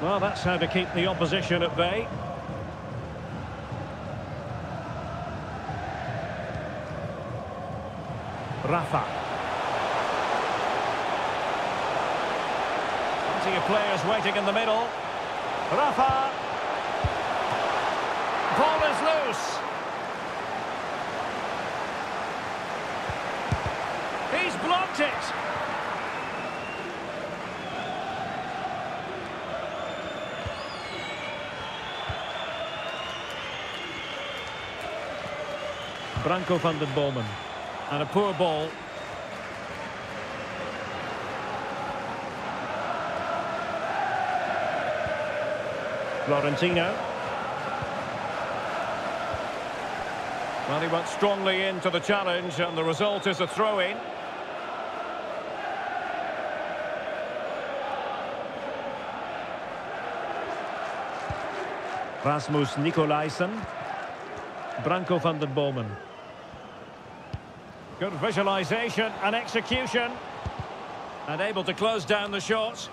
Well, that's how to keep the opposition at bay. Rafa. Plenty of players waiting in the middle. Rafa. Ball is loose. He's blocked it. Branco van den Boomen. And a poor ball. Florentino. Well, he went strongly into the challenge, and the result is a throw-in. Rasmus Nicolaisen. Branco van den Boomen. Good visualisation and execution. And able to close down the shot.